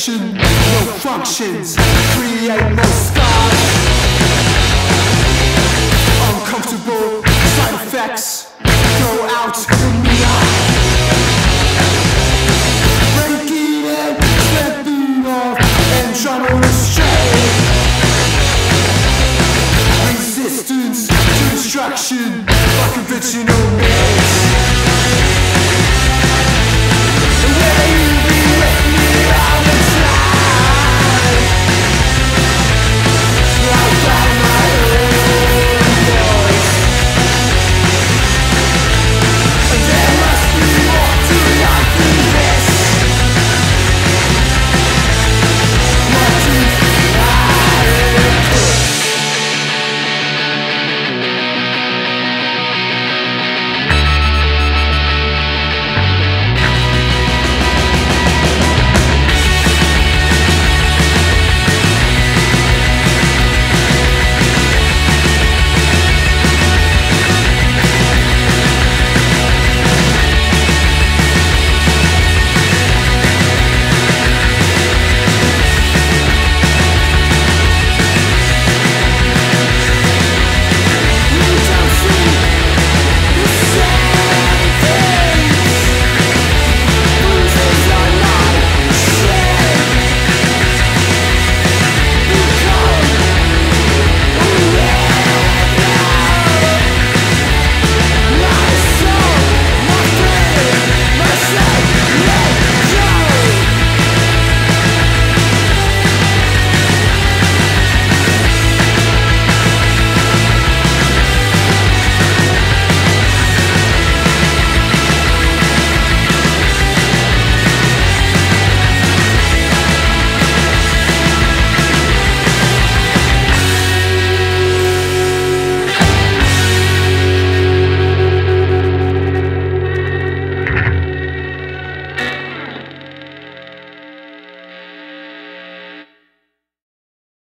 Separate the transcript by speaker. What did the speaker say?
Speaker 1: solution, no functions, create no scars. Uncomfortable side effects go out in the eye. Breaking it, stepping off, and trying to restrain. Resistance to destruction, by conventional means. The way